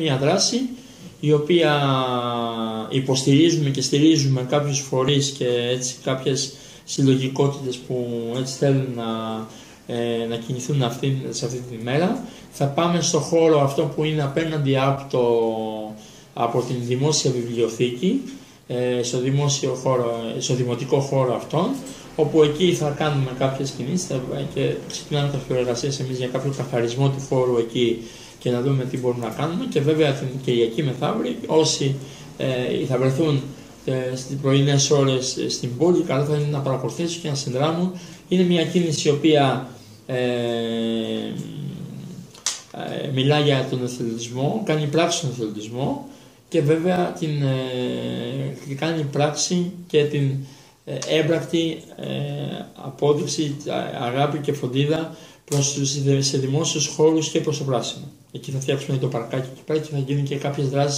μια δράση η οποία υποστηρίζουμε και στηρίζουμε κάποιους φορείς και έτσι κάποιες συλλογικότητες που έτσι θέλουν να, ε, να κινηθούν αυτή, σε αυτή τη μέρα. Θα πάμε στο χώρο αυτό που είναι απέναντι από, το, από την δημόσια βιβλιοθήκη, ε, στο, δημόσιο χώρο, στο δημοτικό χώρο αυτόν, όπου εκεί θα κάνουμε κάποιες κινήσεις και ξεκινάμε τα εργασίες εμείς για κάποιο καθαρισμό του χώρου εκεί και να δούμε τι μπορούμε να κάνουμε και βέβαια την Κυριακή μεθαύριο όσοι ε, θα βρεθούν ε, στις πρωινές ώρες ε, στην πόλη καλά θα είναι να παρακολουθήσουν και να συνδράμουν. Είναι μια κίνηση η οποία ε, ε, μιλά για τον εθελοντισμό, κάνει πράξη στον εθελοντισμό και βέβαια την, ε, κάνει πράξη και την ε, έμπρακτη απόδειξη, αγάπη και φροντίδα προς, σε δημόσιους χώρους και προς το πράσινο. Εκεί θα φτιάξουμε το παρκάκι εκεί πέρα και θα γίνουν και κάποιες δράσεις